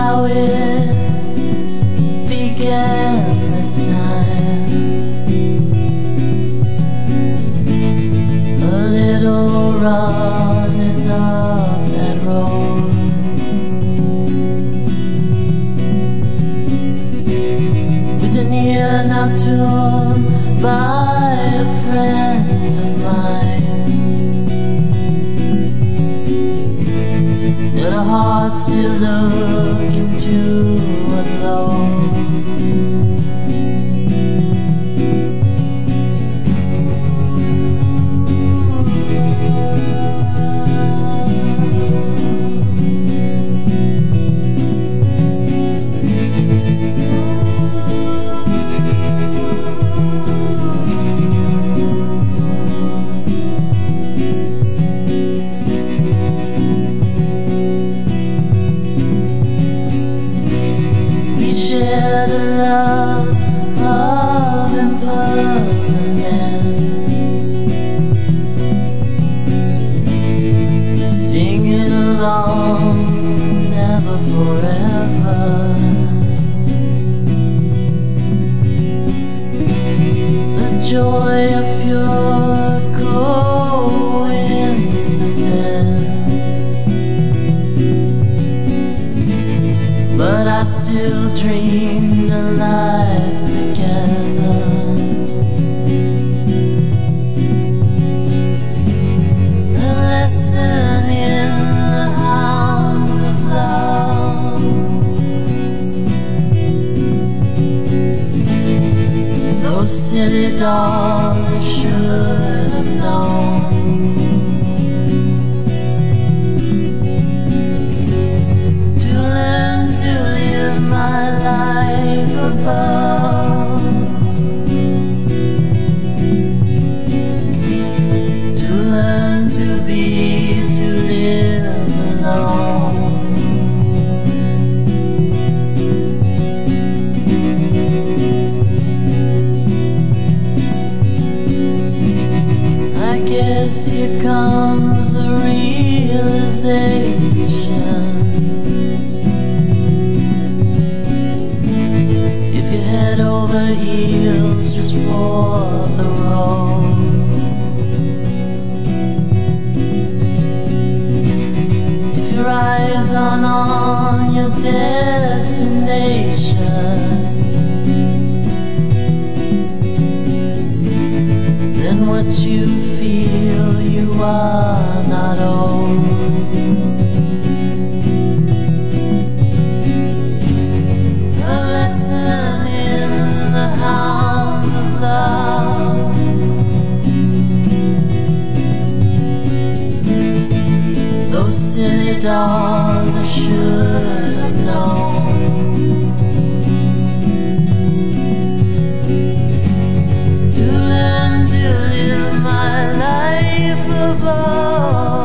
how it began this time. A little running up that road. With an ear not tuned by heart still looking A love of impermanence. Singing along, never forever. The joy of pure still dreamed a here comes the realization. Over heels just for the road. If your eyes aren't on your destination. Then what you feel you are dolls I should have known To learn to live my life above.